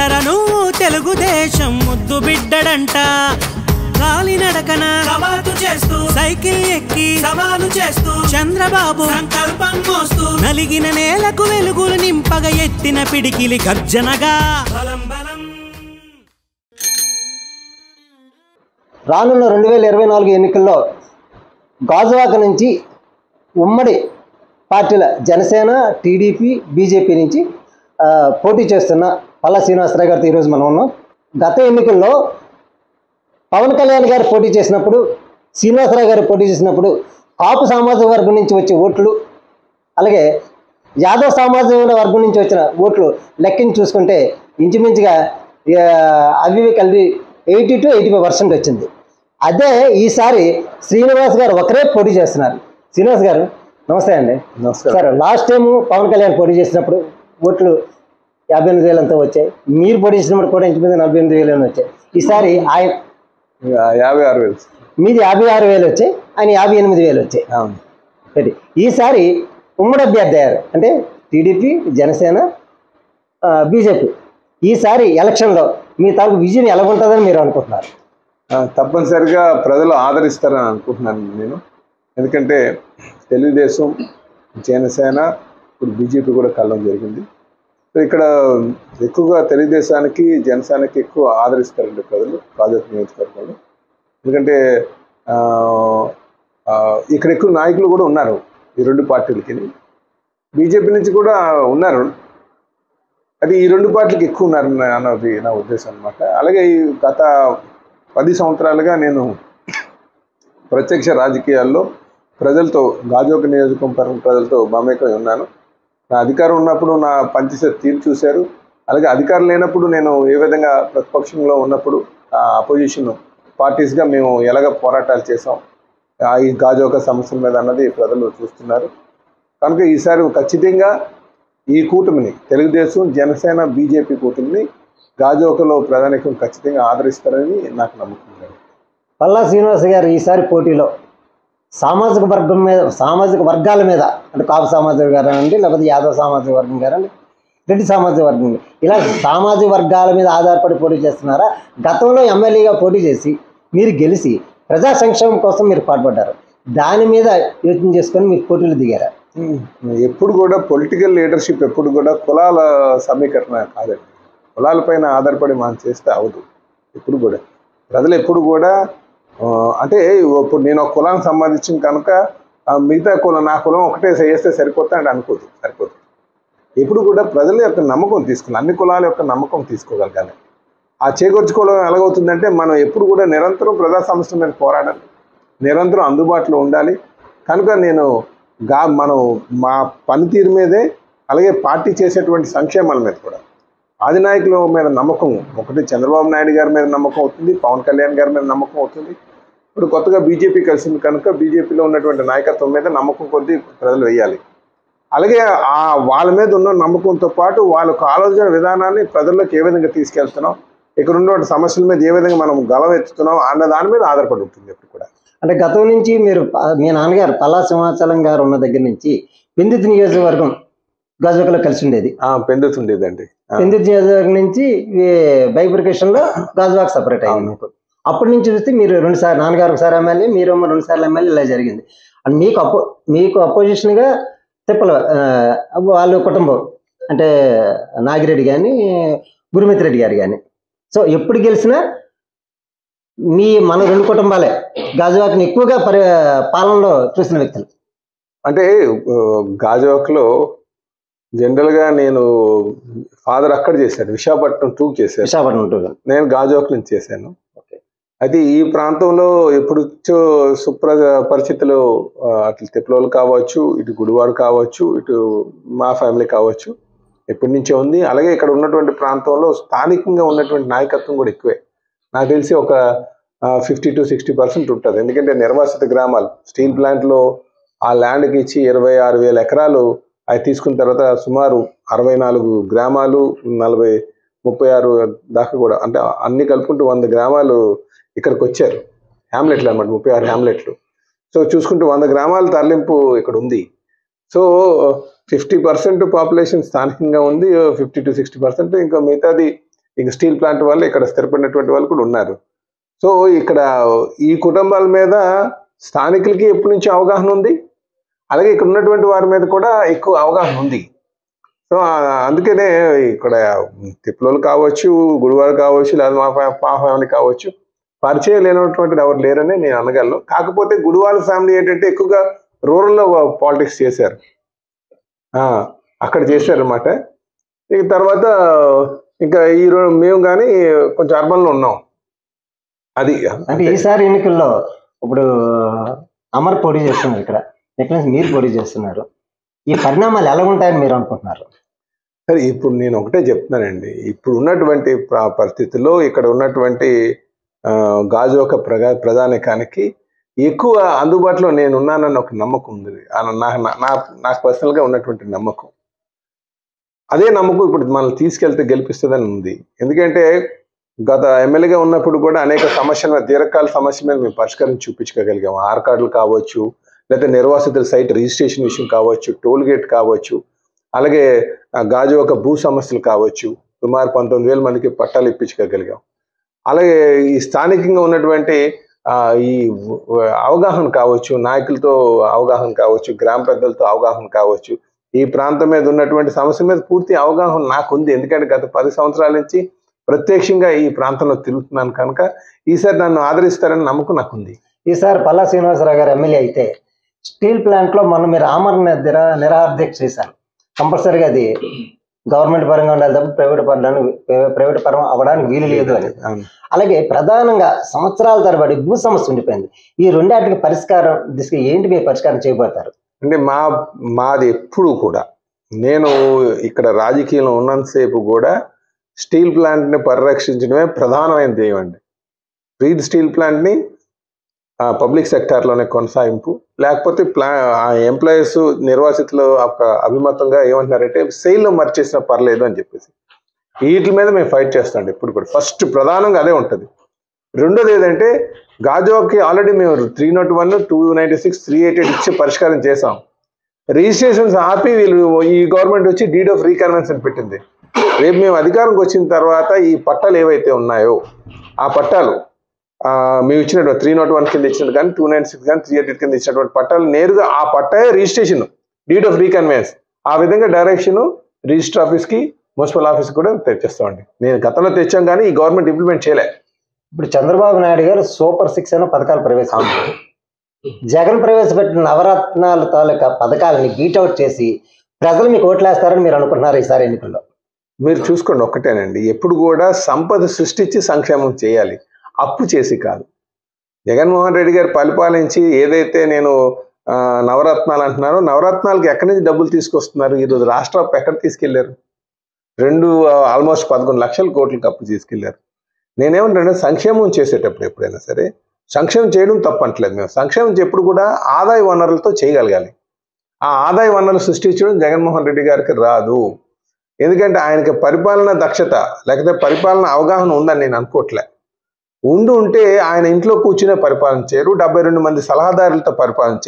అంటరా నువ్వు తెలుగుదేశం ముద్దు బిడ్డడంట. గాలి నడకన కవాతు చేస్తూ సైకిల్ ఎక్కి సవాలు చేస్తూ చంద్రబాబు సంకల్పం మోస్తూ. నలిగిన నేలకు వెలుగులు నింపగ ఎత్తిన పిడికిలి గర్జనగా. రానున్న రెండు వేల ఇరవై నాలుగు ఎన్నికల్లో గాజువాక నుంచి ఉమ్మడి పార్టీల జనసేన టీడీపీ బీజేపీ నుంచి పోటీ చేస్తున్న పల్లా శ్రీనివాసరావు గారితో ఈరోజు మనం ఉన్నాం. గత ఎన్నికల్లో పవన్ కళ్యాణ్ గారు పోటీ చేసినప్పుడు శ్రీనివాసరావు గారు పోటీ చేసినప్పుడు కాపు సామాజిక వర్గం నుంచి వచ్చే ఓట్లు అలాగే యాదవ్ సామాజిక వర్గం నుంచి వచ్చిన ఓట్లు లెక్కని చూసుకుంటే ఇంచుమించుగా అవి కలిపి eighty two eighty five percent వచ్చింది. అదే ఈసారి శ్రీనివాస్ గారు ఒకరే పోటీ చేస్తున్నారు. శ్రీనివాస్ గారు నమస్తే అండి. నమస్కారం. Sir last time Pavan Kalyan పోటీ చేసినప్పుడు ఓట్లు యాభై ఎనిమిది వేలు అంతా వచ్చాయి. మీరు పోటీ చేసినప్పుడు కూడా ఇంచుమించు నలభై ఎనిమిది వేలు అని వచ్చాయి. ఈసారి ఆయన యాభై ఆరు వేలు. మీది యాభై ఆరు వేలు వచ్చాయి ఆయన యాభై ఎనిమిది వేలు వచ్చాయి. అవును. అది ఈసారి ఉమ్మడి అభ్యర్థి అయ్యారు అంటే టీడీపీ జనసేన బీజేపీ. ఈసారి ఎలక్షన్లో మీ తాలూకు విజయం ఎలా ఉంటుందని మీరు అనుకుంటున్నారు? తప్పనిసరిగా ప్రజలు ఆదరిస్తారని అనుకుంటున్నాను నేను. ఎందుకంటే తెలుగుదేశం జనసేన ఇప్పుడు బీజేపీ కూడా కలవడం జరిగింది. ఇక్కడ ఎక్కువగా తెలుగుదేశానికి జనసేనకి ఎక్కువ ఆదరిస్తారండి ప్రజలు ప్రాజెక్ట్ నియోజకవర్గంలో. ఎందుకంటే ఇక్కడ ఎక్కువ నాయకులు కూడా ఉన్నారు ఈ రెండు పార్టీలకి. బీజేపీ నుంచి కూడా ఉన్నారు. అది ఈ రెండు పార్టీలకు ఎక్కువ ఉన్నారు అన్నది నా ఉద్దేశం అనమాట అలాగే ఈ గత పది సంవత్సరాలుగా నేను ప్రత్యక్ష రాజకీయాల్లో ప్రజలతో గాజోక నియోజకవర్గం ప్రజలతో మమేకమై ఉన్నాను. నా అధికారం ఉన్నప్పుడు నా పనిచేసే తీరు చూశారు. అలాగే అధికారం లేనప్పుడు నేను ఏ విధంగా ప్రతిపక్షంలో ఉన్నప్పుడు అపోజిషన్ పార్టీస్గా మేము ఎలాగ పోరాటాలు చేసాం ఆ ఈ గాజోక సమస్యల మీద అన్నది ప్రజలు చూస్తున్నారు. కనుక ఈసారి ఖచ్చితంగా ఈ కూటమిని తెలుగుదేశం జనసేన బీజేపీ కూటమిని గాజోకలో ప్రధానికం ఖచ్చితంగా ఆదరిస్తారని నాకు నమ్మకం పల్లా శ్రీనివాస్ గారు ఈసారి పోటీలో సామాజిక వర్గం మీద సామాజిక వర్గాల మీద అంటే కాపు సామాజిక వర్గం అండి లేకపోతే యాదవ సామాజిక వర్గం గారండి రెడ్డి సామాజిక వర్గం ఇలా సామాజిక వర్గాల మీద ఆధారపడి పోటీ చేస్తున్నారా? గతంలో ఎమ్మెల్యేగా పోటీ చేసి మీరు గెలిచి ప్రజా సంక్షేమం కోసం మీరు పాటుపడ్డారు. దాని మీద యోచన చేసుకొని మీరు పోటీలు దిగారా? ఎప్పుడు కూడా పొలిటికల్ లీడర్షిప్ ఎప్పుడు కూడా కులాల సమీకరణ కాదండి. కులాలపైన ఆధారపడి మనం చేస్తే అవదు ఎప్పుడు కూడా. ప్రజలు ఎప్పుడు కూడా అంటే ఇప్పుడు నేను ఒక కులానికి సంబంధించిన కనుక ఆ, మిగతా కులం నా కులం ఒకటే చేస్తే సరిపోతా అంటే అనుకోదు సరిపోదు. ఎప్పుడు కూడా ప్రజల యొక్క నమ్మకం తీసుకోవాలి అన్ని కులాల యొక్క నమ్మకం తీసుకోగలగాలి. ఆ చేకూర్చుకోవడం ఎలాగవుతుందంటే మనం ఎప్పుడు కూడా నిరంతరం ప్రజా సమస్యల మీద పోరాడాలి. నిరంతరం అందుబాటులో ఉండాలి. కనుక నేను గా మనం మా పనితీరు మీదే అలాగే పార్టీ చేసేటువంటి సంక్షేమాల మీద కూడా ఆదినాయకుల మీద నమ్మకం ఒకటి చంద్రబాబు నాయుడు గారి మీద నమ్మకం అవుతుంది పవన్ కళ్యాణ్ గారి మీద నమ్మకం అవుతుంది. ఇప్పుడు కొత్తగా బీజేపీ కలిసింది కనుక బీజేపీలో ఉన్నటువంటి నాయకత్వం మీద నమ్మకం కొద్దీ ప్రజలు వేయాలి. అలాగే ఆ వాళ్ళ మీద ఉన్న నమ్మకంతో పాటు వాళ్ళకు ఆలోచన విధానాన్ని ప్రజల్లోకి ఏ విధంగా తీసుకెళ్తున్నాం ఇక్కడ ఉన్నటువంటి సమస్యల మీద ఏ విధంగా మనం గలం ఎత్తుతున్నాం అన్న దాని మీద ఆధారపడి ఉంటుంది ఎప్పుడు కూడా. అంటే గతం నుంచి మీరు మీ నాన్నగారు పల్లా సింహాచలం గారు ఉన్న దగ్గర నుంచి పెందుతి నియోజకవర్గం గజకలో కలిసి ఉండేది. పెందుతుండేదండి. పెందుతి నియోజకవర్గం నుంచి బైబ్రికేషన్లో గాజువాక్ సపరేట్ అయింది మీకు. అప్పటి నుంచి చూస్తే మీరు రెండు సార్లు నాన్నగారు ఒకసారి ఎమ్మెల్యే మీరు రెండు సార్లు ఎమ్మెల్యే ఇలా జరిగింది. అండ్ మీకు అపో మీకు అపోజిషన్గా తిప్పల వాళ్ళ కుటుంబం అంటే నాగిరెడ్డి కానీ గురుమిత్ రెడ్డి గారు కానీ సో ఎప్పుడు గెలిచినా మీ మన రెండు కుటుంబాలే గాజువాక్ని ఎక్కువగా పరి పాలనలో చూసిన వ్యక్తులు. అంటే గాజువాక్లో జనరల్గా నేను ఫాదర్ అక్కడ చేశాను విశాఖపట్నం టూ చేశాను విశాఖపట్నం ఉంటుంది నేను గాజువాక్ నుంచి చేశాను. అయితే ఈ ప్రాంతంలో ఎప్పుడు సుప్ర పరిస్థితులు ఆ, అటు తిప్పలోలు కావచ్చు ఇటు గుడివాడు కావచ్చు ఇటు మా ఫ్యామిలీ కావచ్చు ఎప్పటి నుంచే ఉంది. అలాగే ఇక్కడ ఉన్నటువంటి ప్రాంతంలో స్థానికంగా ఉన్నటువంటి నాయకత్వం కూడా ఎక్కువే. నాకు తెలిసి ఒక ఫిఫ్టీ టు సిక్స్టీ పర్సెంట్ ఉంటుంది. ఎందుకంటే నిర్వాసిత గ్రామాలు స్టీల్ ప్లాంట్లో ఆ ల్యాండ్కి ఇచ్చి ఇరవై ఆరు వేల ఎకరాలు అవి తీసుకున్న తర్వాత సుమారు అరవై నాలుగు గ్రామాలు నలభై ముప్పై ఆరు దాకా కూడా అంటే అన్ని కలుపుకుంటూ వంద గ్రామాలు ఇక్కడికి వచ్చారు. హ్యామ్లెట్లు అనమాట ముప్పై ఆరు హ్యామ్లెట్లు సో చూసుకుంటే వంద గ్రామాల తరలింపు ఇక్కడ ఉంది. సో ఫిఫ్టీ పర్సెంట్ పాపులేషన్ స్థానికంగా ఉంది ఫిఫ్టీ టు సిక్స్టీ పర్సెంట్ ఇంకా మిగతాది ఇంకా స్టీల్ ప్లాంట్ వాళ్ళు ఇక్కడ స్థిరపడినటువంటి వాళ్ళు కూడా ఉన్నారు. సో ఇక్కడ ఈ కుటుంబాల మీద స్థానికులకి ఎప్పటి నుంచి అవగాహన ఉంది? అలాగే ఇక్కడ ఉన్నటువంటి వారి మీద కూడా ఎక్కువ అవగాహన ఉంది. సో అందుకనే ఇక్కడ తిప్పలోలు కావచ్చు గురువారు కావచ్చు లేదా మా మా ఫ్యామిలీ కావచ్చు పరిచయం లేనటువంటి ఎవరు లేరని నేను అనగలను. కాకపోతే గుడివాళ్ళ ఫ్యామిలీ ఏంటంటే ఎక్కువగా రూరల్లో పాలిటిక్స్ చేశారు. అక్కడ చేశారనమాట ఇక తర్వాత ఇంకా ఈ రోజు మేము కానీ కొంచెం అర్బన్లో ఉన్నాం. అది అంటే ఈసారి ఎన్నికల్లో ఇప్పుడు అమర్ పోటీ చేస్తున్నారు ఇక్కడ. ఇక్కడ మీరు ప్రొడ్యూస్ చేస్తున్నారు. ఈ పరిణామాలు ఎలా ఉంటాయని మీరు అనుకుంటున్నారు? సరే ఇప్పుడు నేను ఒకటే చెప్తున్నానండి. ఇప్పుడు ఉన్నటువంటి పరిస్థితుల్లో ఇక్కడ ఉన్నటువంటి గాజు ఒక ప్రగా ప్రధానికానికి ఎక్కువ అందుబాటులో నేను ఉన్నానన్న ఒక నమ్మకం ఉంది. నా నాకు పర్సనల్గా ఉన్నటువంటి నమ్మకం. అదే నమ్మకం ఇప్పుడు మనల్ని తీసుకెళ్తే గెలిపిస్తుందని ఉంది. ఎందుకంటే గత ఎమ్మెల్యేగా ఉన్నప్పుడు కూడా అనేక సమస్యల తీరకాల దీర్ఘకాల సమస్య మీద మేము పరిష్కారం చూపించగలిగాము ఆర్ కార్డులు కావచ్చు లేదా నిర్వాసితుల సైట్ రిజిస్ట్రేషన్ విషయం కావచ్చు టోల్ గేట్ కావచ్చు అలాగే గాజు ఒక భూ సమస్యలు కావచ్చు సుమారు పంతొమ్మిది వేల మందికి పట్టాలు ఇప్పించగలిగాం అలాగే ఈ స్థానికంగా ఉన్నటువంటి ఈ అవగాహన కావచ్చు నాయకులతో అవగాహన కావచ్చు గ్రామ పెద్దలతో అవగాహన కావచ్చు ఈ ప్రాంతం మీద ఉన్నటువంటి సమస్య మీద పూర్తి అవగాహన నాకు ఉంది ఎందుకంటే గత పది సంవత్సరాల నుంచి ప్రత్యక్షంగా ఈ ప్రాంతంలో తిరుగుతున్నాను కనుక ఈసారి నన్ను ఆదరిస్తారని నమ్మకం నాకు ఉంది ఈసారి పల్లా శ్రీనివాసరావు గారు ఎమ్మెల్యే అయితే స్టీల్ ప్లాంట్లో మొన్న మీరు ఆమరణ నిర నిరాహారదీక్ష చేశారు. కంపల్సరీగా అది గవర్నమెంట్ పరంగా ఉండాలి తప్ప ప్రైవేట్ పరంగా ప్రైవేట్ పరం అవ్వడానికి వీలు లేదు అని. అలాగే ప్రధానంగా సంవత్సరాల తరబడి భూ సమస్య ఉండిపోయింది. ఈ రెండాటికి పరిష్కారం దిశగా ఏంటి మీరు పరిష్కారం చేయబోతారు? అంటే మా మాది ఎప్పుడు కూడా నేను ఇక్కడ రాజకీయంలో ఉన్నంతసేపు కూడా స్టీల్ ప్లాంట్ని పరిరక్షించడమే ప్రధానమైన ధ్యేయం అండి. రీడ్ స్టీల్ ప్లాంట్ని పబ్లిక్ సెక్టార్లోనే కొనసాగింపు. లేకపోతే ప్లా ఆ ఎంప్లాయీస్ నిర్వాసితులు ఒక అభిమతంగా ఏమంటున్నారంటే సెయిల్లో మర్చేసినా పర్లేదు అని చెప్పేసి. వీటి మీద మేము ఫైట్ చేస్తాం ఇప్పుడు కూడా. ఫస్ట్ ప్రధానంగా అదే ఉంటుంది. రెండోది ఏదంటే గాజువాకి ఆల్రెడీ మేము three nought one two ninety six three eight eight ఇచ్చి పరిష్కారం చేసాం రిజిస్ట్రేషన్స్ ఆపి వీళ్ళు ఈ గవర్నమెంట్ వచ్చి డీడ్ ఆఫ్ రీకన్వెన్షన్ పెట్టింది. రేపు మేము అధికారంకి వచ్చిన తర్వాత ఈ పట్టాలు ఏవైతే ఉన్నాయో ఆ పట్టాలు మేము ఇచ్చినటువంటి త్రీ నాట్ వన్ కింద ఇచ్చినట్టు కానీ టూ నైన్ సిక్స్ కానీ త్రీ ఎయిట్ కింద ఇచ్చినటువంటి పట్టాలు నేరుగా ఆ పట్టాయే రిజిస్ట్రేషన్ డీడ్ ఆఫ్ రీకన్వెన్స్ ఆ విధంగా డైరెక్షన్ రిజిస్టర్ ఆఫీస్కి మున్సిపల్ ఆఫీస్కి కూడా తెచ్చేస్తామండి. నేను గతంలో తెచ్చాం కానీ ఈ గవర్నమెంట్ ఇంప్లిమెంట్ చేయలే. ఇప్పుడు చంద్రబాబు నాయుడు గారు సూపర్ సిక్స్ అనే పథకాలు ప్రవేశపెట్టారు. జగన్ ప్రవేశపెట్టిన నవరత్నాల తాలూకా పథకాలని బీట్అవుట్ చేసి ప్రజలు మీకు ఓట్లేస్తారని మీరు అనుకుంటున్నారు ఈసారి ఎన్నికల్లో? మీరు చూసుకోండి ఒక్కటేనండి. ఎప్పుడు కూడా సంపద సృష్టించి సంక్షేమం చేయాలి. అప్పు చేసి కాదు. జగన్మోహన్ రెడ్డి గారు పరిపాలించి ఏదైతే నేను నవరత్నాలు అంటున్నారో నవరత్నాలకి ఎక్కడి నుంచి డబ్బులు తీసుకొస్తున్నారు? ఈరోజు రాష్ట్ర అప్పు ఎక్కడ తీసుకెళ్ళారు? రెండు ఆల్మోస్ట్ పదకొండు లక్షల కోట్లకు అప్పు తీసుకెళ్ళారు. నేనేమంటానంటే సంక్షేమం చేసేటప్పుడు ఎప్పుడైనా సరే సంక్షేమం చేయడం తప్పట్లేదు మేము. సంక్షేమం ఎప్పుడు కూడా ఆదాయ వనరులతో చేయగలగాలి. ఆ ఆదాయ వనరులు సృష్టించడం జగన్మోహన్ రెడ్డి గారికి రాదు. ఎందుకంటే ఆయనకి పరిపాలన దక్షత లేకపోతే పరిపాలన అవగాహన ఉందని నేను అనుకోవట్లే ఉండి ఉంటే ఆయన ఇంట్లో కూర్చునే పరిపాలన చేయరు. డెబ్బై రెండు మంది సలహాదారులతో పరిపాలన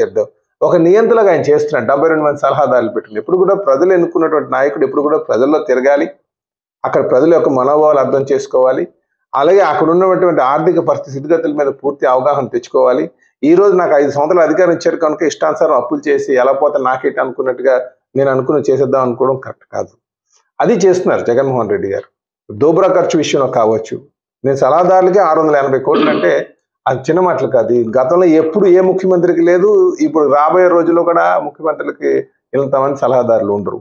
ఒక నియంత్రణగా ఆయన చేస్తున్నాడు. డెబ్బై రెండు మంది సలహాదారులు పెట్టుకుని ఎప్పుడు కూడా ప్రజలు ఎన్నుకున్నటువంటి నాయకుడు ఎప్పుడు కూడా ప్రజల్లో తిరగాలి. అక్కడ ప్రజల యొక్క మనోభావాలు అర్థం చేసుకోవాలి. అలాగే అక్కడ ఉన్నటువంటి ఆర్థిక పరిస్థితి మీద పూర్తి అవగాహన తెచ్చుకోవాలి. ఈ రోజు నాకు ఐదు సంవత్సరాలు అధికారం ఇచ్చారు కనుక ఇష్టానుసారం అప్పులు చేసి ఎలా పోతే నాకేంటి అనుకున్నట్టుగా నేను అనుకుని చేసేద్దాం అనుకోవడం కరెక్ట్ కాదు. అది చేస్తున్నారు జగన్మోహన్ రెడ్డి గారు. దోబ్రా ఖర్చు విషయంలో కావచ్చు. నేను సలహాదారులకి ఆరు వందల ఎనభై కోట్లు అంటే అది చిన్న మాటలు కాదు. గతంలో ఎప్పుడు ఏ ముఖ్యమంత్రికి లేదు ఇప్పుడు రాబోయే రోజుల్లో కూడా ముఖ్యమంత్రులకి వెళ్తామని సలహాదారులు ఉండరు.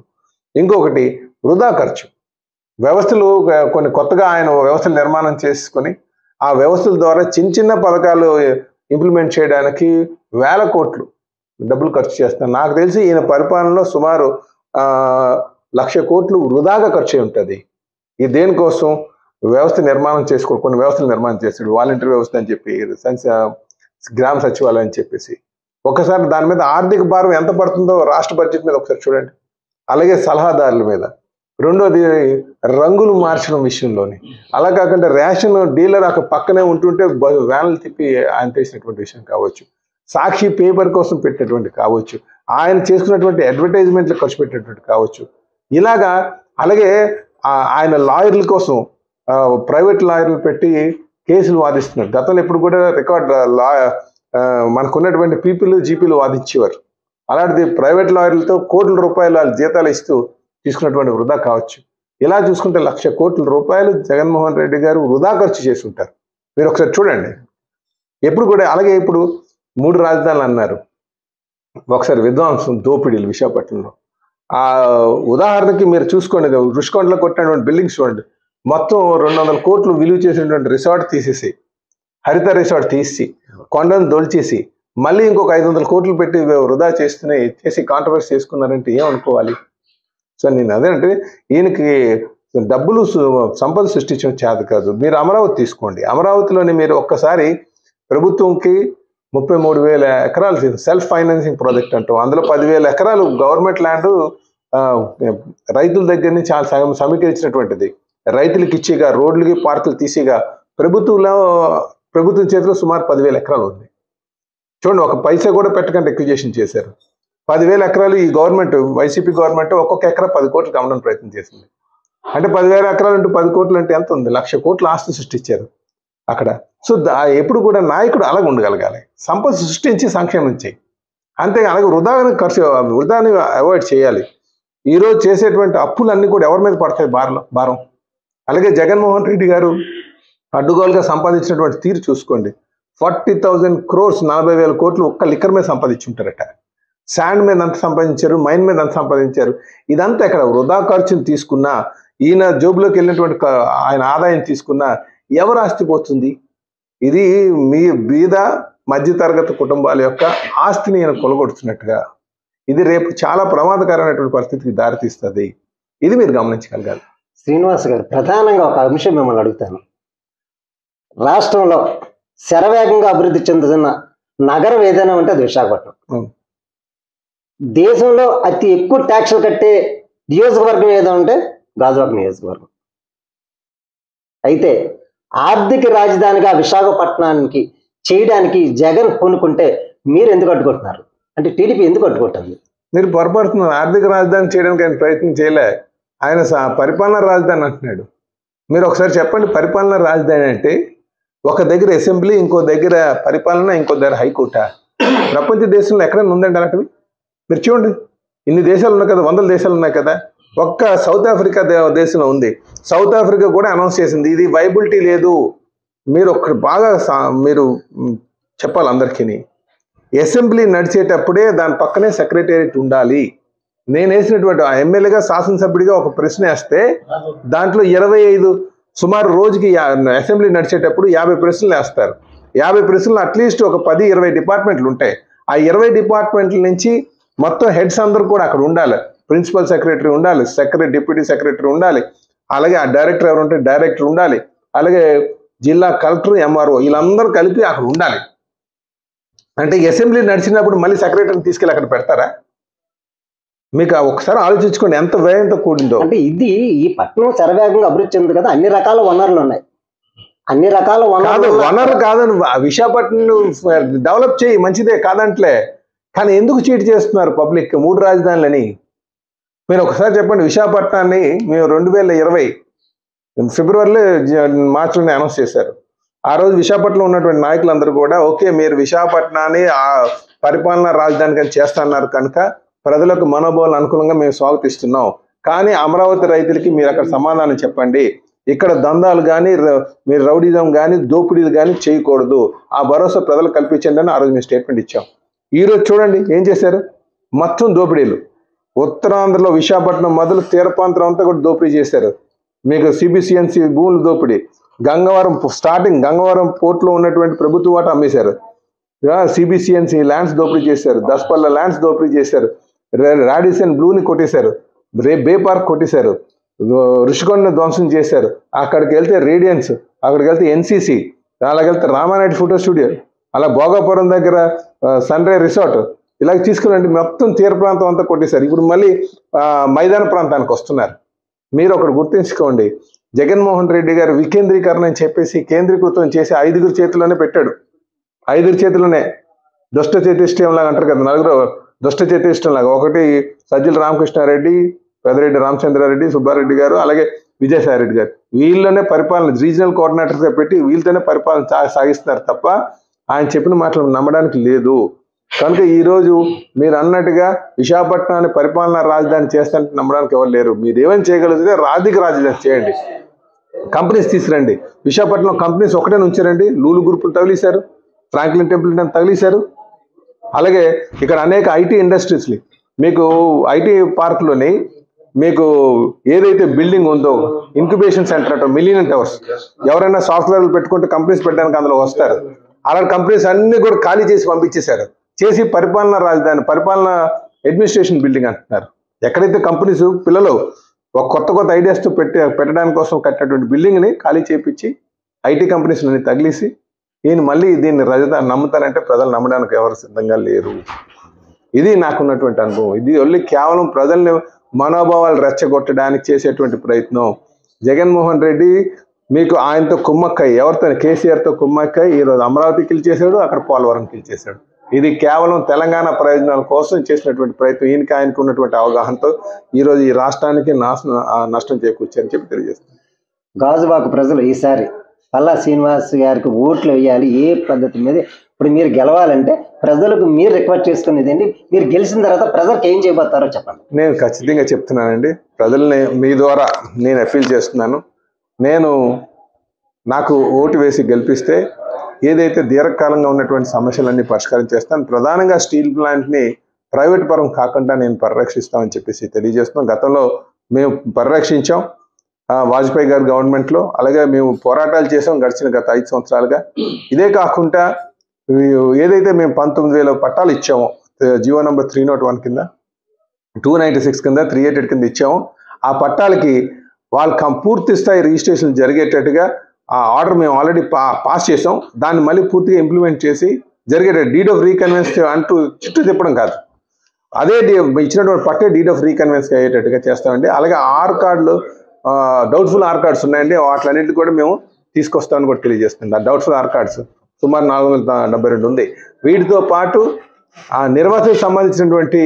ఇంకొకటి వృధా ఖర్చు. వ్యవస్థలు కొన్ని కొత్తగా ఆయన వ్యవస్థలు నిర్మాణం చేసుకొని ఆ వ్యవస్థల ద్వారా చిన్న చిన్న పథకాలు ఇంప్లిమెంట్ చేయడానికి వేల కోట్లు డబ్బులు ఖర్చు చేస్తున్నారు. నాకు తెలిసి ఈయన పరిపాలనలో సుమారు లక్ష కోట్లు వృధాగా ఖర్చు అయి ఉంటుంది. ఈ దేనికోసం? వ్యవస్థ నిర్మాణం చేసుకోడు కొన్ని వ్యవస్థలు నిర్మాణం చేశాడు. వాలంటీర్ వ్యవస్థ అని చెప్పి గ్రామ సచివాలయం అని చెప్పేసి. ఒకసారి దాని మీద ఆర్థిక భారం ఎంత పడుతుందో రాష్ట్ర బడ్జెట్ మీద ఒకసారి చూడండి. అలాగే సలహాదారుల మీద. రెండోది రంగులు మార్చడం విషయంలోని. అలా కాకుండా రేషన్ డీలర్ అక్కడ పక్కనే ఉంటుంటే వ్యాన్లు తిప్పి ఆయన చేసినటువంటి విషయం కావచ్చు. సాక్షి పేపర్ కోసం పెట్టినటువంటి కావచ్చు. ఆయన చేసుకున్నటువంటి అడ్వర్టైజ్మెంట్లు ఖర్చు పెట్టినటువంటి కావచ్చు. ఇలాగా అలాగే ఆ- ఆయన లాయర్ల కోసం ప్రైవేట్ లాయర్లు పెట్టి కేసులు వాదిస్తున్నారు. గతంలో ఇప్పుడు కూడా రికార్డ్ లా మనకున్నటువంటి పీపీలు జీపీలు వాదించేవారు. అలాంటిది ప్రైవేట్ లాయర్లతో కోట్ల రూపాయలు వాళ్ళు జీతాలు ఇస్తూ తీసుకున్నటువంటి వృధా కావచ్చు. ఇలా చూసుకుంటే లక్ష కోట్ల రూపాయలు జగన్మోహన్ రెడ్డి గారు వృధా ఖర్చు చేసి ఉంటారు. మీరు ఒకసారి చూడండి. ఎప్పుడు కూడా అలాగే ఇప్పుడు మూడు రాజధానులు అన్నారు. ఒకసారి విద్వాంసం దోపిడీలు విశాఖపట్నంలో. ఆ ఉదాహరణకి మీరు చూసుకోండి. రుషికొండలో కొట్టినటువంటి బిల్డింగ్స్ చూడండి. మొత్తం రెండు వందల కోట్లు విలువ చేసినటువంటి రిసార్ట్ తీసేసి హరిత రిసార్ట్ తీసి కొండను దొల్చేసి మళ్ళీ ఇంకొక ఐదు వందల కోట్లు పెట్టి వృధా చేస్తూనే చేసి కాంట్రవర్సీ చేసుకున్నారంటే ఏమనుకోవాలి? సో నేను అదే అంటే ఈయనకి డబ్బులు సంపద సృష్టించడం చేత కాదు. మీరు అమరావతి తీసుకోండి. అమరావతిలోని మీరు ఒక్కసారి ప్రభుత్వంకి ముప్పై మూడు వేల ఎకరాలు సెల్ఫ్ ఫైనాన్సింగ్ ప్రాజెక్ట్ అంటాం. అందులో పదివేల ఎకరాలు గవర్నమెంట్ ల్యాండ్ రైతుల దగ్గర నుంచి చాలా సగం సమీకరించినటువంటిది. రైతులకి ఇచ్చిగా రోడ్లకి పార్కులు తీసిగా ప్రభుత్వంలో ప్రభుత్వం చేతిలో సుమారు పదివేల ఎకరాలు ఉంది. చూడండి ఒక పైసా కూడా పెట్టకుండా ఎక్విజేషన్ చేశారు. పదివేల ఎకరాలు ఈ గవర్నమెంట్ వైసీపీ గవర్నమెంట్ ఒక్కొక్క ఎకరా పది కోట్లు కమ్మడానికి ప్రయత్నం చేసింది. అంటే పదివేల ఎకరాలు అంటే పది కోట్లు అంటే ఎంత ఉంది? లక్ష కోట్ల ఆస్తి సృష్టించారు అక్కడ. సో దా- ఎప్పుడు కూడా నాయకుడు అలాగ ఉండగలగాలి. సంపద సృష్టించి సంక్షేమం చేయి. అంతే అలాగే వృధాని ఖర్చు వృధాని అవాయిడ్ చేయాలి. ఈరోజు చేసేటువంటి అప్పులన్నీ కూడా ఎవరి మీద పడతాయి? భారం భారం. అలాగే జగన్మోహన్ రెడ్డి గారు అడ్డుగోలుగా సంపాదించినటువంటి తీరు చూసుకోండి. ఫార్టీ థౌజండ్ క్రోర్స్ నలభై వేల కోట్లు ఒక్క లిక్కర్ మీద సంపాదించుంటారట. శాండ్ మీద ఎంత సంపాదించారు మైన్ మీద ఎంత సంపాదించారు. ఇదంతా ఇక్కడ వృధా ఖర్చును తీసుకున్న ఈయన జోబులోకి వెళ్ళినటువంటి ఆయన ఆదాయం తీసుకున్నా ఎవరు ఆస్తి పోతుంది? ఇది మీ బీద మధ్యతరగతి కుటుంబాల యొక్క ఆస్తిని ఈయన కొలగొడుతున్నట్టుగా. ఇది రేపు చాలా ప్రమాదకరమైనటువంటి పరిస్థితికి దారితీస్తుంది. ఇది మీరు గమనించగలగాలి. శ్రీనివాస్ గారు ప్రధానంగా ఒక అంశం మిమ్మల్ని అడుగుతాను. రాష్ట్రంలో శరవేగంగా అభివృద్ధి చెందుతున్న నగరం ఏదైనా ఉంటే అది విశాఖపట్నం. దేశంలో అతి ఎక్కువ ట్యాక్సులు కట్టే నియోజకవర్గం ఏదో ఉంటే గాజువాక నియోజకవర్గం. అయితే ఆర్థిక రాజధానిగా విశాఖపట్నానికి చేయడానికి జగన్ పూనుకుంటే మీరు ఎందుకు అడ్డుకుంటున్నారు? అంటే టీడీపీ ఎందుకు అడ్డుకుంటుంది? మీరు పొరపడుతున్నారు ఆర్థిక రాజధాని చేయడానికి ఆయన ప్రయత్నం చేయలే. ఆయన స- పరిపాలనా రాజధాని అంటున్నాడు. మీరు ఒకసారి చెప్పండి పరిపాలన రాజధాని అంటే ఒక దగ్గర అసెంబ్లీ ఇంకో దగ్గర పరిపాలన ఇంకో దగ్గర హైకోర్టా? ప్రపంచ దేశంలో ఎక్కడైనా ఉందండి అలాంటివి? మీరు చూడండి. ఇన్ని దేశాలు ఉన్నాయి కదా వందల దేశాలు ఉన్నాయి కదా ఒక్క సౌత్ ఆఫ్రికా దేశంలో ఉంది. సౌత్ ఆఫ్రికా కూడా అనౌన్స్ చేసింది ఇది వైబిలిటీ లేదు. మీరు ఒకటి బాగా సా- మీరు చెప్పాలి అందరికీ అసెంబ్లీ నడిచేటప్పుడే దాని పక్కనే సెక్రటేరియట్ ఉండాలి. నేను వేసినటువంటి ఆ ఎమ్మెల్యేగా శాసనసభ్యుడిగా ఒక ప్రశ్న వేస్తే దాంట్లో ఇరవై ఐదు సుమారు రోజుకి అసెంబ్లీ నడిచేటప్పుడు యాభై ప్రశ్నలు వేస్తారు. యాభై ప్రశ్నలు అట్లీస్ట్ ఒక పది ఇరవై డిపార్ట్మెంట్లు ఉంటాయి. ఆ ఇరవై డిపార్ట్మెంట్ల నుంచి మొత్తం హెడ్స్ అందరూ కూడా అక్కడ ఉండాలి. ప్రిన్సిపల్ సెక్రటరీ ఉండాలి సెక్రటరీ డిప్యూటీ సెక్రటరీ ఉండాలి అలాగే ఆ డైరెక్టర్ ఎవరు ఉంటే డైరెక్టర్ ఉండాలి అలాగే జిల్లా కలెక్టర్ ఎంఆర్ఓ వీళ్ళందరూ కలిపి అక్కడ ఉండాలి. అంటే అసెంబ్లీ నడిచినప్పుడు మళ్ళీ సెక్రటరీని తీసుకెళ్ళి అక్కడ పెడతారా? మీకు ఒకసారి ఆలోచించుకోండి ఎంత వ్యయంతో కూడిందో. అంటే ఇది ఈ పట్టణం శరవేగంగా అభివృద్ధి చెంది కదా అన్ని రకాల వనరులు ఉన్నాయి. అన్ని రకాల వనరులు వనరు కాదని విశాఖపట్నం డెవలప్ చేయి మంచిదే కాదంట్లే. కానీ ఎందుకు చీట్ చేస్తున్నారు పబ్లిక్ మూడు రాజధానులని? మీరు ఒకసారి చెప్పండి విశాఖపట్నాన్ని మేము రెండు వేల ఇరవై ఫిబ్రవరిలో మార్చిలోనే అనౌన్స్ చేశారు. ఆ రోజు విశాఖపట్నంలో ఉన్నటువంటి నాయకులందరూ కూడా ఓకే మీరు విశాఖపట్నాన్ని ఆ పరిపాలనా రాజధాని కానీ చేస్తున్నారు కనుక ప్రజలకు మనోభావాలు అనుకూలంగా మేము స్వాగతిస్తున్నాం. కానీ అమరావతి రైతులకి మీరు అక్కడ సమాధానం చెప్పండి. ఇక్కడ దందాలు కానీ మీరు రౌడీజం కానీ దోపిడీలు కానీ చేయకూడదు. ఆ భరోసా ప్రజలకు కల్పించండి అని ఆ రోజు మేము స్టేట్మెంట్ ఇచ్చాం. ఈరోజు చూడండి ఏం చేశారు? మొత్తం దోపిడీలు. ఉత్తరాంధ్రలో విశాఖపట్నం మొదలు తీరప్రాంతం అంతా కూడా దోపిడీ చేశారు. మీకు సిబిసిఎన్సి భూములు దోపిడీ. గంగవరం స్టార్టింగ్ గంగవరం పోర్ట్లో ఉన్నటువంటి ప్రభుత్వ వాటా అమ్మేశారు. సిబిసిఎన్సి ల్యాండ్స్ దోపిడీ చేశారు. దసపల్ల ల్యాండ్స్ దోపిడీ చేశారు. రాడిసన్ బ్లూని కొట్టేశారు. రే బే పార్క్ కొట్టేశారు ఋషికొండను ధ్వంసం చేశారు. అక్కడికి వెళ్తే రేడియన్స్ అక్కడికి వెళ్తే ఎన్సీసీ అలాగ వెళ్తే రామానాయుడు ఫోటో స్టూడియో అలా భోగాపురం దగ్గర సన్ రే రిసార్ట్ ఇలాగ తీసుకురండి మొత్తం తీర ప్రాంతం అంతా కొట్టేశారు. ఇప్పుడు మళ్ళీ మైదాన ప్రాంతానికి వస్తున్నారు. మీరు ఒకటి గుర్తుంచుకోండి. జగన్మోహన్ రెడ్డి గారు వికేంద్రీకరణ అని చెప్పేసి కేంద్రీకృతం చేసి ఐదుగురు చేతిలోనే పెట్టాడు. ఐదుగురు చేతిలోనే దుష్ట చతుష్టయం లాగా అంటారు కదా నలుగురు దుష్ట చతుష్టం లాగా ఒకటి సజ్జల రామకృష్ణారెడ్డి పెదరెడ్డి రామచంద్రారెడ్డి సుబ్బారెడ్డి గారు అలాగే విజయసాయి రెడ్డి గారు. వీళ్ళనే పరిపాలన రీజనల్ కోఆర్డినేటర్స్గా పెట్టి వీళ్ళతోనే పరిపాలన సాగిస్తున్నారు తప్ప ఆయన చెప్పిన మాటలు నమ్మడానికి లేదు. కనుక ఈరోజు మీరు అన్నట్టుగా విశాఖపట్నాన్ని పరిపాలనా రాజధాని చేస్తానంటే నమ్మడానికి ఎవరు లేరు. మీరు ఏమైనా చేయగలిగితే రాధిక రాజధాని చేయండి. కంపెనీస్ తీసుకురండి. విశాఖపట్నం కంపెనీస్ ఒకటే ఉంచారండి లూలు గ్రూపులు తగిలేశారు. Franklin temple తగిలేశారు. అలాగే ఇక్కడ అనేక ఐటీ ఇండస్ట్రీస్ని మీకు ఐటీ పార్క్లోని మీకు ఏదైతే బిల్డింగ్ ఉందో ఇంక్యుబేషన్ సెంటర్ అంటే మిలియన్ టవర్స్ ఎవరైనా సాఫ్ట్వేర్లు పెట్టుకుంటే కంపెనీస్ పెట్టడానికి అందులో వస్తారు. అలాంటి కంపెనీస్ అన్ని కూడా ఖాళీ చేసి పంపించేశారు. చేసి పరిపాలన రాజధాని పరిపాలన అడ్మినిస్ట్రేషన్ బిల్డింగ్ అంటున్నారు. ఎక్కడైతే కంపెనీస్ పిల్లలు ఒక కొత్త కొత్త ఐడియాస్తో పెట్టే పెట్టడానికి కోసం కట్టినటువంటి బిల్డింగ్ని ఖాళీ చేపించి ఐటీ కంపెనీస్ అన్ని ఈయన మళ్ళీ దీన్ని రజత నమ్ముతారంటే ప్రజలు నమ్మడానికి ఎవరు సిద్ధంగా లేరు. ఇది నాకున్నటువంటి అనుభవం. ఇది ఓన్లీ కేవలం ప్రజల్ని మనోభావాలు రెచ్చగొట్టడానికి చేసేటువంటి ప్రయత్నం. జగన్మోహన్ రెడ్డి మీకు ఆయనతో కుమ్మక్కై ఎవరితో? కేసీఆర్తో కుమ్మక్కై ఈరోజు అమరావతి కిల్చేశాడు అక్కడ పోలవరం కిల్చేశాడు ఇది కేవలం తెలంగాణ ప్రయోజనాల కోసం చేసినటువంటి ప్రయత్నం. ఈయనకి ఆయనకు ఉన్నటువంటి అవగాహనతో ఈరోజు ఈ రాష్ట్రానికి నాశనం నష్టం చేకూర్చారని చెప్పి తెలియజేస్తుంది గాజువాకు ప్రజలు ఈసారి పల్లా శ్రీనివాస్ గారికి ఓట్లు వేయాలి ఏ పద్ధతి మీద? ఇప్పుడు మీరు గెలవాలంటే ప్రజలకు మీరు రిక్వెస్ట్ చేసుకునేది మీరు గెలిచిన తర్వాత ప్రజలకు ఏం చేయబోతారో చెప్పండి. నేను ఖచ్చితంగా చెప్తున్నానండి. ప్రజల్ని మీ ద్వారా నేను అప్పీల్ చేస్తున్నాను. నేను నాకు ఓటు వేసి గెలిపిస్తే ఏదైతే దీర్ఘకాలంగా ఉన్నటువంటి సమస్యలన్నీ పరిష్కారం చేస్తాను ప్రధానంగా స్టీల్ ప్లాంట్ని ప్రైవేట్ పరం కాకుండా నేను పరిరక్షిస్తామని చెప్పేసి తెలియజేస్తున్నాం. గతంలో మేము పరిరక్షించాం. వాజ్పేయి గారి గవర్నమెంట్లో అలాగే మేము పోరాటాలు చేసాం గడిచిన గత ఐదు సంవత్సరాలుగా. ఇదే కాకుండా ఏదైతే మేము పంతొమ్మిది వేల పట్టాలు ఇచ్చామో GO number three nought one కింద టూ నైంటీ సిక్స్ కింద త్రీ ఎయిటెడ్ కింద ఇచ్చాము. ఆ పట్టాలకి వాళ్ళు కం పూర్తి స్థాయి రిజిస్ట్రేషన్ జరిగేటట్టుగా ఆ ఆర్డర్ మేము ఆల్రెడీ పా పాస్ చేసాం. దాన్ని మళ్ళీ పూర్తిగా ఇంప్లిమెంట్ చేసి జరిగేట డీడ్ ఆఫ్ రీకన్వెన్స్ అంటూ చుట్టూ తిప్పడం కాదు. అదే ఇచ్చినటువంటి పట్టే డీడ్ ఆఫ్ రీకన్వెన్స్ అయ్యేటట్టుగా చేస్తామండి. అలాగే ఆర్ కార్డులు డౌట్ఫుల్ ఆర్ కార్డ్స్ ఉన్నాయండి. వాటిలన్నింటికి కూడా మేము తీసుకొస్తామని కూడా తెలియజేస్తుంది. ఆ డౌట్ఫుల్ ఆర్ కార్డ్స్ సుమారు నాలుగు వందల డెబ్బై రెండు ఉంది. వీటితో పాటు ఆ నిర్వాసికి సంబంధించినటువంటి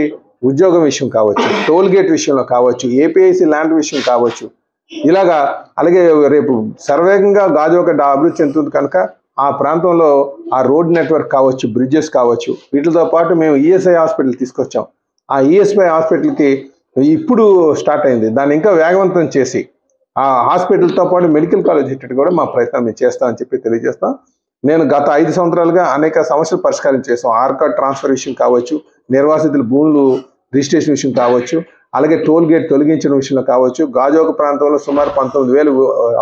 ఉద్యోగం విషయం కావచ్చు టోల్ గేట్ విషయంలో కావచ్చు ఏపీఐసి ల్యాండ్ విషయం కావచ్చు ఇలాగా అలాగే రేపు సర్వేగంగా గాజు ఒక అభివృద్ధి చెందుతుంది కనుక ఆ ప్రాంతంలో ఆ రోడ్ నెట్వర్క్ కావచ్చు బ్రిడ్జెస్ కావచ్చు వీటితో పాటు మేము ఈఎస్ఐ హాస్పిటల్ తీసుకొచ్చాం. ఆ ఈఎస్ఐ హాస్పిటల్కి ఇప్పుడు స్టార్ట్ అయింది. దాన్ని ఇంకా వేగవంతం చేసి ఆ హాస్పిటల్తో పాటు మెడికల్ కాలేజ్ ఇట్టటి కూడా మా ప్రయత్నం మేము చేస్తామని చెప్పి తెలియజేస్తాం. నేను గత ఐదు సంవత్సరాలుగా అనేక సమస్యలు పరిష్కారం చేసాం ఆర్ కార్డ్ ట్రాన్స్ఫర్ విషయం కావచ్చు నిర్వాసితుల భూములు రిజిస్ట్రేషన్ విషయం కావచ్చు అలాగే టోల్ గేట్ తొలగించిన విషయంలో కావచ్చు గాజోక ప్రాంతంలో సుమారు పంతొమ్మిది వేలు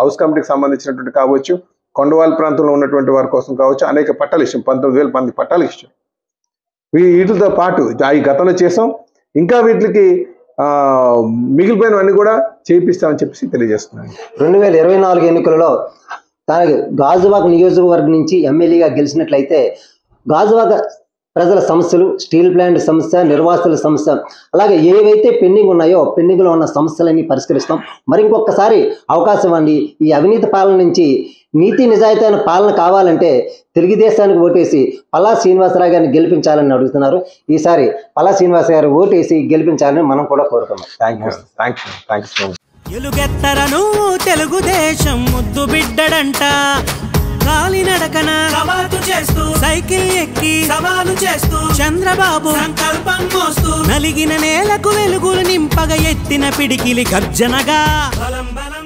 హౌస్ కమిటీకి సంబంధించినటువంటి కావచ్చు కొండవాల ప్రాంతంలో ఉన్నటువంటి వారి కోసం కావచ్చు అనేక పట్టాలు ఇష్టం పంతొమ్మిది వేల మంది పట్టాలు ఇష్టం వీటితో పాటు ఈ గతంలో చేసాం ఇంకా వీటికి మిగిలిపోయినవన్నీ కూడా చేయిస్తామని చెప్పేసి తెలియజేస్తున్నాను. రెండు వేల ఇరవై నాలుగు ఎన్నికలలో తనకి గాజువాక నియోజకవర్గం నుంచి ఎమ్మెల్యేగా గెలిచినట్లయితే గాజువాక ప్రజల సమస్యలు స్టీల్ ప్లాంట్ సమస్య నిర్వాసితుల సమస్య అలాగే ఏవైతే పెండింగ్ ఉన్నాయో పెండింగ్లో ఉన్న సమస్యలన్నీ పరిష్కరిస్తాం. మరి ఇంకొకసారి అవకాశం అండి ఈ అవినీతి పాలన నుంచి నీతి నిజాయితీ అయిన పాలన కావాలంటే తెలుగుదేశానికి ఓటేసి పల్లా శ్రీనివాసరావు గారిని గెలిపించాలని అడుగుతున్నారు. ఈసారి పల్లా శ్రీనివాస గారు ఓటేసి గెలిపించాలని మనం కూడా కోరుకున్నాం thank you thank you thank you Telugu Desam ముద్దు బిడ్డడంట. కాలినడకన కవాతు చేస్తూ సైకిల్ ఎక్కి సవాలు చేస్తూ చంద్రబాబు సంకల్పం మోస్తూ నలిగిన నేలకు వెలుగులు నింపగ ఎత్తిన పిడికిలి గర్జనగా బలం బలం